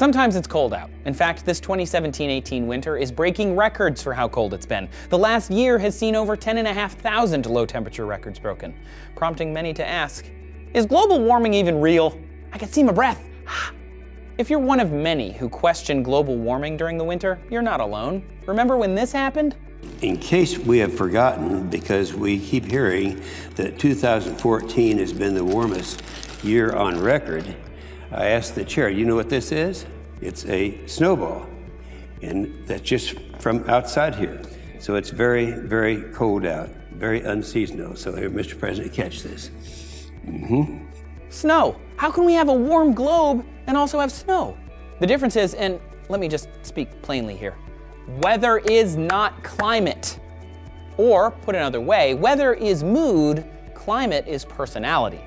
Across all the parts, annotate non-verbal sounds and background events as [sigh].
Sometimes it's cold out. In fact, this 2017-18 winter is breaking records for how cold it's been. The last year has seen over 10,500 low temperature records broken, prompting many to ask, is global warming even real? I can see my breath. [sighs] If you're one of many who question global warming during the winter, you're not alone. Remember when this happened? In case we have forgotten, because we keep hearing that 2014 has been the warmest year on record, I asked the chair, you know what this is? It's a snowball. And that's just from outside here. So it's very, very cold out, very unseasonal. So here, Mr. President, catch this. Mm-hmm. Snow. How can we have a warm globe and also have snow? The difference is, and let me just speak plainly here, weather is not climate. Or, put another way, weather is mood, climate is personality.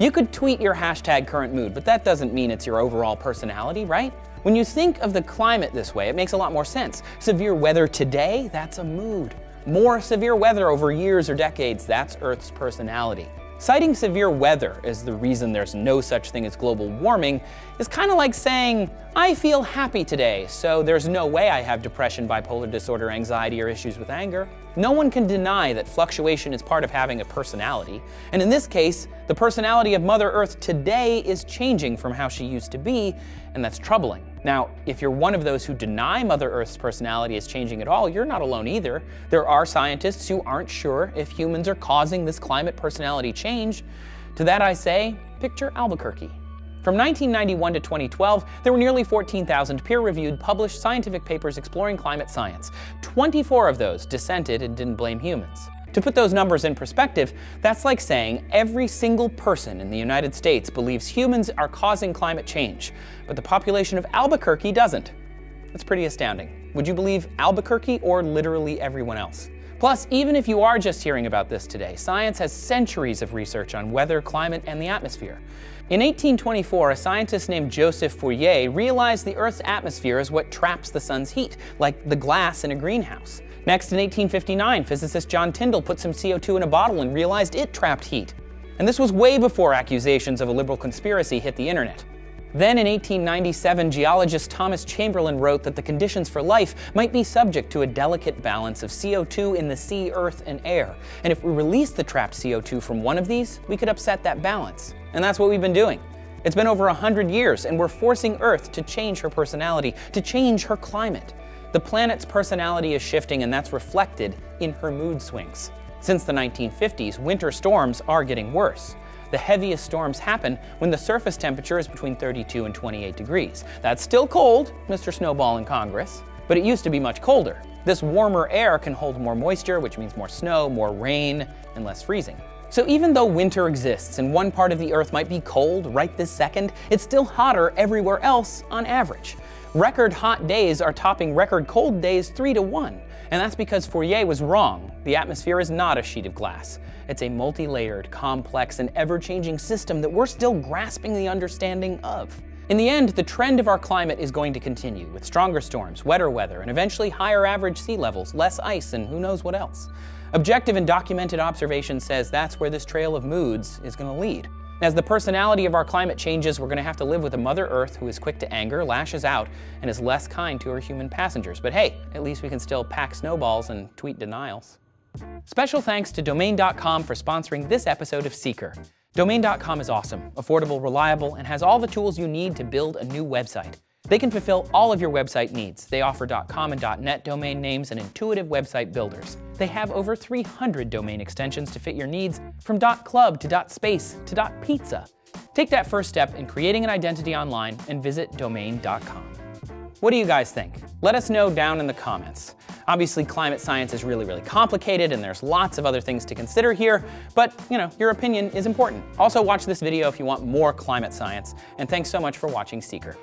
You could tweet your hashtag current mood, but that doesn't mean it's your overall personality, right? When you think of the climate this way, it makes a lot more sense. Severe weather today, that's a mood. More severe weather over years or decades, that's Earth's personality. Citing severe weather as the reason there's no such thing as global warming is kind of like saying, I feel happy today, so there's no way I have depression, bipolar disorder, anxiety, or issues with anger. No one can deny that fluctuation is part of having a personality, and in this case, the personality of Mother Earth today is changing from how she used to be, and that's troubling. Now, if you're one of those who deny Mother Earth's personality is changing at all, you're not alone either. There are scientists who aren't sure if humans are causing this climate personality change. To that I say, picture Albuquerque. From 1991 to 2012, there were nearly 14,000 peer-reviewed published scientific papers exploring climate science. 24 of those dissented and didn't blame humans. To put those numbers in perspective, that's like saying every single person in the United States believes humans are causing climate change, but the population of Albuquerque doesn't. That's pretty astounding. Would you believe Albuquerque or literally everyone else? Plus, even if you are just hearing about this today, science has centuries of research on weather, climate, and the atmosphere. In 1824, a scientist named Joseph Fourier realized the Earth's atmosphere is what traps the sun's heat, like the glass in a greenhouse. Next, in 1859, physicist John Tyndall put some CO2 in a bottle and realized it trapped heat. And this was way before accusations of a liberal conspiracy hit the internet. Then in 1897, geologist Thomas Chamberlin wrote that the conditions for life might be subject to a delicate balance of CO2 in the sea, earth, and air. And if we release the trapped CO2 from one of these, we could upset that balance. And that's what we've been doing. It's been over 100 years, and we're forcing Earth to change her personality, to change her climate. The planet's personality is shifting, and that's reflected in her mood swings. Since the 1950s, winter storms are getting worse. The heaviest storms happen when the surface temperature is between 32 and 28 degrees. That's still cold, Mr. Snowball in Congress, but it used to be much colder. This warmer air can hold more moisture, which means more snow, more rain, and less freezing. So even though winter exists and one part of the Earth might be cold right this second, it's still hotter everywhere else on average. Record hot days are topping record cold days 3 to 1. And that's because Fourier was wrong. The atmosphere is not a sheet of glass. It's a multi layered, complex, and ever changing system that we're still grasping the understanding of. In the end, the trend of our climate is going to continue with stronger storms, wetter weather, and eventually higher average sea levels, less ice, and who knows what else. Objective and documented observation says that's where this trail of moods is going to lead. As the personality of our climate changes, we're going to have to live with a Mother Earth who is quick to anger, lashes out, and is less kind to her human passengers. But hey, at least we can still pack snowballs and tweet denials. Special thanks to Domain.com for sponsoring this episode of Seeker. Domain.com is awesome, affordable, reliable, and has all the tools you need to build a new website. They can fulfill all of your website needs. They offer .com and .net domain names and intuitive website builders. They have over 300 domain extensions to fit your needs, from .club to .space to .pizza. Take that first step in creating an identity online and visit domain.com. What do you guys think? Let us know down in the comments. Obviously, climate science is really, really complicated and there's lots of other things to consider here, but you know, your opinion is important. Also watch this video if you want more climate science, and thanks so much for watching Seeker.